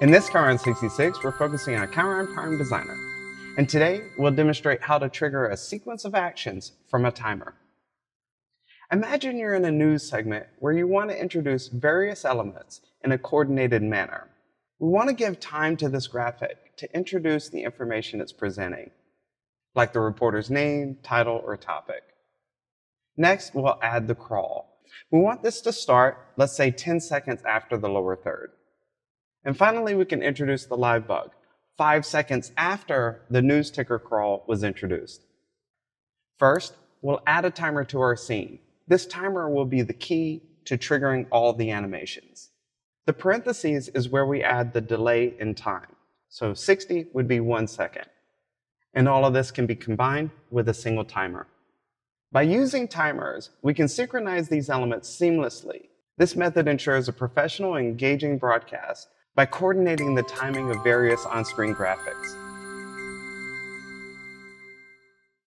In this Chyron 66, we're focusing on Chyron Prime Designer. And today, we'll demonstrate how to trigger a sequence of actions from a timer. Imagine you're in a news segment where you want to introduce various elements in a coordinated manner. We want to give time to this graphic to introduce the information it's presenting, like the reporter's name, title, or topic. Next, we'll add the crawl. We want this to start, let's say 10 seconds after the lower third. And finally, we can introduce the live bug, five seconds after the news ticker crawl was introduced. First, we'll add a timer to our scene. This timer will be the key to triggering all the animations. The parentheses is where we add the delay in time. So 60 would be one second. And all of this can be combined with a single timer. By using timers, we can synchronize these elements seamlessly. This method ensures a professional, engaging broadcast by coordinating the timing of various on-screen graphics.